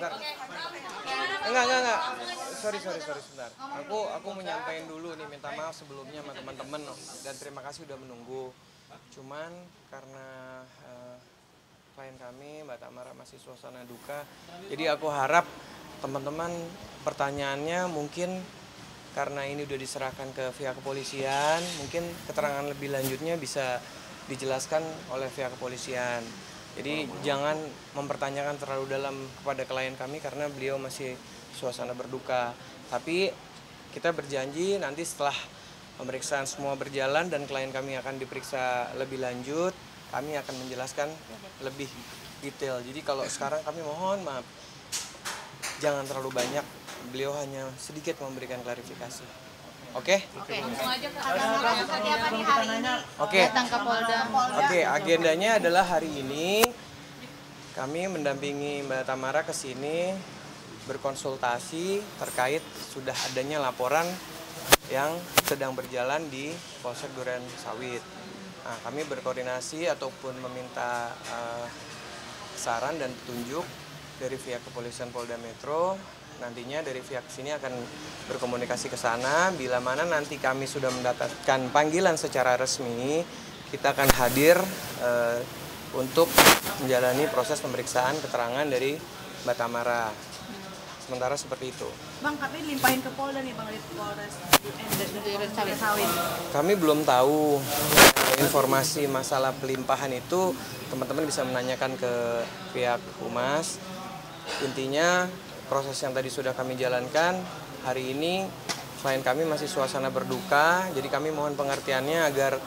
Enggak, enggak, enggak. Sorry, sorry, sorry sebentar. Aku aku menyampaikan dulu nih minta maaf sebelumnya sama teman-teman dan terima kasih udah menunggu. Cuman karena eh, klien kami Mbak Tamara masih suasana duka. Jadi aku harap teman-teman pertanyaannya mungkin karena ini udah diserahkan ke pihak kepolisian, mungkin keterangan lebih lanjutnya bisa dijelaskan oleh pihak kepolisian. Jadi jangan mempertanyakan terlalu dalam kepada klien kami karena beliau masih suasana berduka. Tapi kita berjanji nanti setelah pemeriksaan semua berjalan dan klien kami akan diperiksa lebih lanjut, kami akan menjelaskan lebih detail. Jadi kalau sekarang kami mohon maaf jangan terlalu banyak. Beliau hanya sedikit memberikan klarifikasi. Oke? Langsung aja ke seperti apa nih hari ini Oke. datang ke Polda. Oke, agendanya adalah hari ini kami mendampingi Mbak Tamara ke sini berkonsultasi terkait sudah adanya laporan yang sedang berjalan di Polsek Duren Sawit. Nah, kami berkoordinasi ataupun meminta eh, saran dan petunjuk dari pihak kepolisian Polda Metro. Nantinya dari pihak sini akan berkomunikasi ke sana. Bila mana nanti kami sudah mendapatkan panggilan secara resmi, kita akan hadir eh, untuk menjalani proses pemeriksaan keterangan dari Mbak Tamara. Sementara seperti itu. Bang, tapi limpahin ke Polda nih Bang dari Polres Sawit. Kami belum tahu informasi masalah pelimpahan itu teman-teman bisa menanyakan ke pihak humas. Intinya proses yang tadi sudah kami jalankan hari ini klien kami masih suasana berduka, jadi kami mohon pengertiannya agar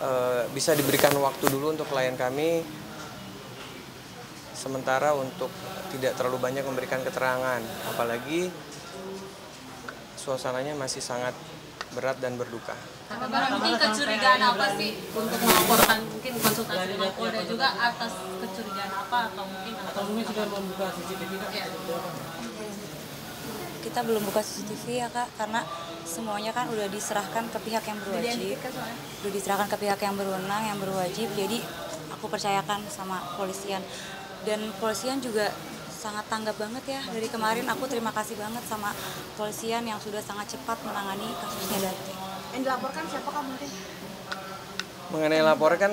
eh, bisa diberikan waktu dulu untuk klien kami sementara untuk tidak terlalu banyak memberikan keterangan, apalagi suasananya masih sangat berat dan berduka. Barang kecurigaan apa sih untuk melaporkan konsultasi dengan Polda juga atas kecurigaan apa atau mungkin atau mungkin sudah membuka CCTV ya. kita belum buka CCTV ya kak karena semuanya kan udah diserahkan ke pihak yang berwajib. udah diserahkan ke pihak yang berwenang yang berwajib. Jadi aku percayakan sama polisian dan polisian juga sangat tanggap banget ya. Dari kemarin aku terima kasih banget sama polisian yang sudah sangat cepat menangani kasusnya Dante Yang dilaporkan siapa Kak mungkin? Mengenai laporan kan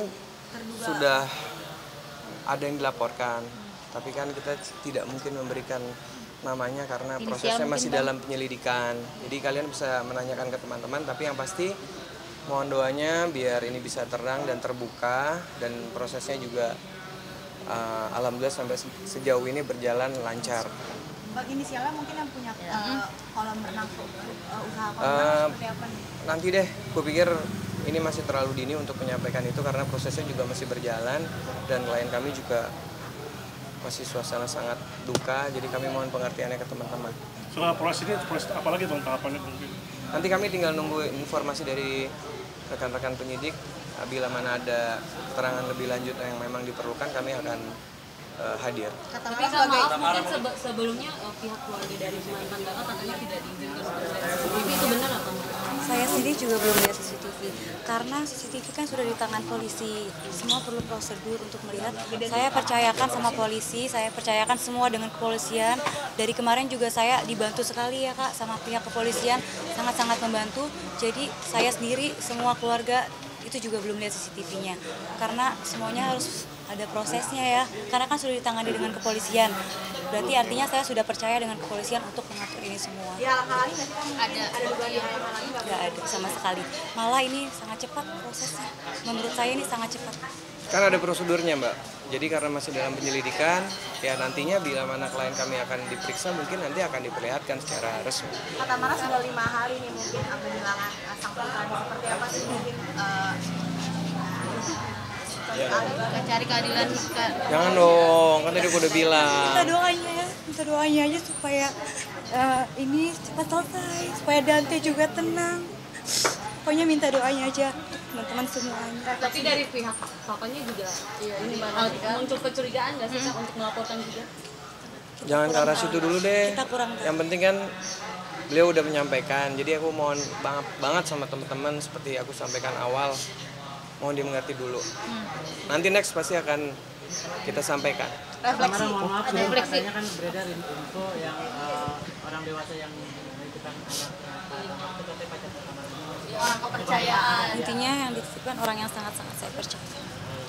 sudah ada yang dilaporkan, tapi kan kita tidak mungkin memberikan namanya karena prosesnya masih dalam penyelidikan. Jadi kalian bisa menanyakan ke teman-teman, tapi yang pasti mohon doanya biar ini bisa terang dan terbuka dan prosesnya juga uh, alhamdulillah sampai se- sejauh ini berjalan lancar. Bang inisialnya mungkin yang punya eh, kolam renang eh, usaha kolam renang seperti apa nih? Nanti deh, gue pikir ini masih terlalu dini untuk menyampaikan itu karena prosesnya juga masih berjalan dan klien kami juga masih suasana sangat duka, jadi kami mohon pengertiannya ke teman-teman. Soal proses ini, proses apa lagi dong tahapannya mungkin? Nanti kami tinggal nunggu informasi dari rekan-rekan penyidik. Bila mana ada keterangan lebih lanjut yang memang diperlukan, kami akan eh, hadir. Tapi kan maaf mungkin sebe- sebelumnya eh, pihak keluarga dari mantan kakak katanya tidak diizinkan untuk melihat CCTV itu benar atau enggak? saya sendiri juga belum lihat CCTV karena CCTV kan sudah di tangan polisi. Semua perlu prosedur untuk melihat. Saya percayakan sama polisi saya percayakan semua dengan kepolisian. Dari kemarin juga saya dibantu sekali ya kak sama pihak kepolisian. Sangat-sangat membantu. Jadi saya sendiri semua keluarga itu juga belum lihat CCTV-nya karena semuanya harus ada prosesnya ya. Karena kan sudah ditangani dengan kepolisian. Berarti artinya saya sudah percaya dengan kepolisian untuk mengatur ini semua. Kak? Ada Ada. nggak? ada sama sekali. Malah ini sangat cepat prosesnya. Menurut saya ini sangat cepat. Kan ada prosedurnya mbak, jadi karena masih dalam penyelidikan, ya nantinya bila mana klien kami akan diperiksa mungkin nanti akan diperlihatkan secara resmi. Kata Mara sudah lima hari nih mungkin kehilangan eh, sang putra seperti apa sih mungkin eh, cari keadilan ke- Jangan dong, kan tadi aku udah bilang. minta doanya ya minta doanya aja supaya eh, ini cepat selesai supaya Dante juga tenang pokoknya minta doanya aja teman-teman semuanya Tapi dari pihak kakaknya juga ini eh, muncul kecurigaan nggak sih Kak, untuk melaporkan juga? Jangan ke arah situ dulu deh. kita kurang Yang penting kan beliau udah menyampaikan. Jadi aku mohon banget banget sama teman-teman seperti aku sampaikan awal. Mohon dimengerti dulu. Nanti next pasti akan kita sampaikan. refleksi mohon maaf Ada refleksi. katanya kan beredar info yang eh, orang dewasa yang menitipkan pertama. orang kepercayaan Intinya yang dititipkan orang yang sangat-sangat saya percaya.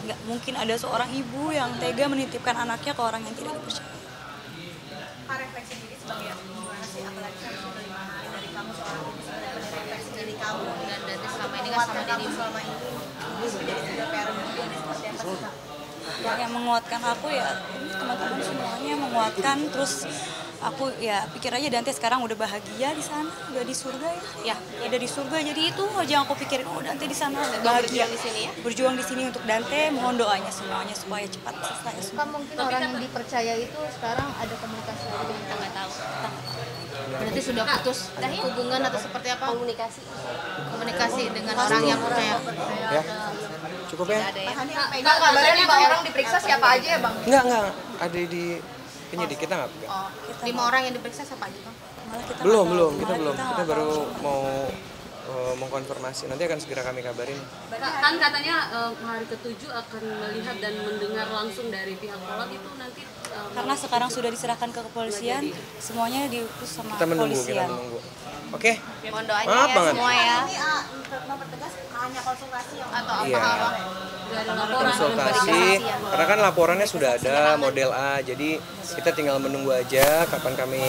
Nggak mungkin ada seorang ibu yang tega menitipkan anaknya ke orang yang tidak dipercaya. Kak, refleksi diri sebagai gimana sih apalagi kan dari kamu seorang ibu sebenarnya refleksi diri kamu dan dari selama ini kan sama diri selama ini yang menguatkan aku ya teman-teman semuanya menguatkan. Terus aku ya pikir aja Dante sekarang udah bahagia di sana udah di surga ya. Ya udah di surga. Jadi itu aja yang aku pikirin oh Dante di sana bahagia. di sini ya? Berjuang di sini untuk Dante. Mohon doanya semuanya supaya cepat selesai. Semua. mungkin orang yang dipercaya itu sekarang ada komunikasi dengan kita nggak tahu sudah putus hubungan atau seperti apa komunikasi komunikasi dengan orang yang percaya Ya. Cukup ya? ada ya kabarnya lima orang diperiksa siapa aja ya bang? Enggak, enggak. Ada di penyidik kita nggak pegang. oh lima orang yang diperiksa siapa aja bang Malah kita Belum, nggak belum. Kita belum. nggak Kita baru mau eh, mengkonfirmasi. Nanti akan segera kami kabarin. kan katanya eh, hari ketujuh akan melihat dan mendengar langsung dari pihak Polak itu nanti eh, karena sekarang sudah diserahkan ke kepolisian semuanya diurus sama Kita menunggu, kita kepolisian menunggu. Oke? mohon doanya Maaf ya banget. semua ya Ini ah, mempertegas hanya konsultasi yang atau apa? Iya. Konsultasi. Karena kan laporannya sudah ada model A. Jadi kita tinggal menunggu aja kapan kami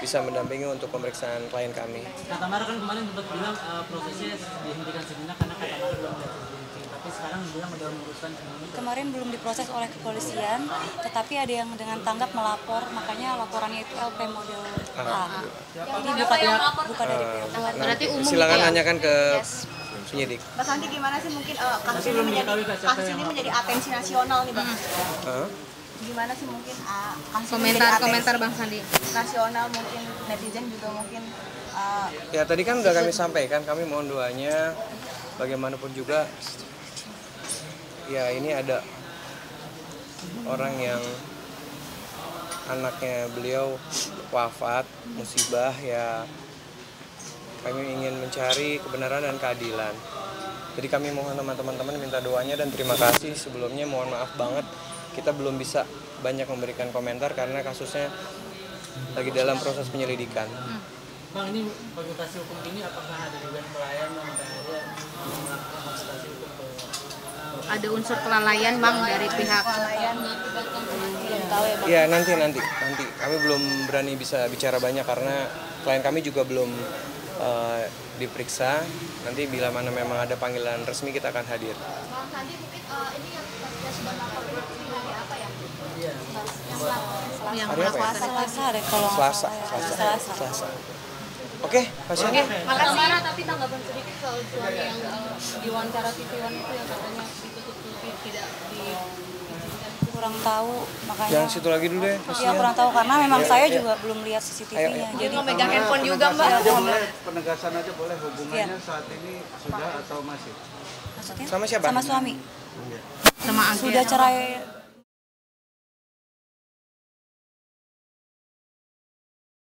bisa mendampingi untuk pemeriksaan klien kami. Kata Mara kan kemarin sempat bilang eh, prosesnya dihentikan sejenak karena kata Mara belum ada CCTV. Tapi sekarang bilang udah menguruskan kemarin belum diproses oleh kepolisian tetapi ada yang dengan tanggap melapor makanya laporannya itu LP model A. Jadi bukan bukan dari Eh, pihak nah, Berarti umum silakan gitu ya? tanyakan ke penyidik. Mas Andi gimana sih mungkin eh, kasus ini menjadi kasus ini menjadi atensi nasional nih bang? Hah? Gimana sih mungkin ah, kasus ini komentar komentar bang Sandi. nasional mungkin netizen juga mungkin eh, Ya tadi kan udah kami sampaikan, kami mohon doanya bagaimanapun juga ya ini ada orang yang anaknya beliau wafat musibah ya. Kami ingin mencari kebenaran dan keadilan. Jadi kami mohon sama teman-teman minta doanya dan terima kasih. Sebelumnya mohon maaf banget kita belum bisa banyak memberikan komentar karena kasusnya lagi dalam proses penyelidikan. Bang ini hukum ini apakah ada juga pelayan yang akhirnya melakukan konsultasi hukum ke ada unsur kelalaian bang dari pihak belum tahu ya bang Iya nanti nanti nanti kami belum berani bisa bicara banyak karena klien kami juga belum eh, diperiksa. Nanti bila mana memang ada panggilan resmi kita akan hadir. Bang Sandi mungkin ini yang yang sudah melakukan ini hari apa ya? yang apa ya? Selasa deh kalau Selasa, ya. Selasa, Selasa. Oke, pasien. Makasih. Mara tapi tanggapan sedikit soal suami yang eh, diwawancara TV One itu yang katanya tidak diizinkan kurang tahu makanya Jangan situ lagi dulu deh, Iya pasien. kurang tahu karena memang saya juga belum lihat CCTV-nya jadi megang handphone juga mbak. aja boleh penegasan aja boleh. Hubungannya saat ini sudah atau masih? Maksudnya? Sama siapa? sama suami. Sama Anggi sudah cerai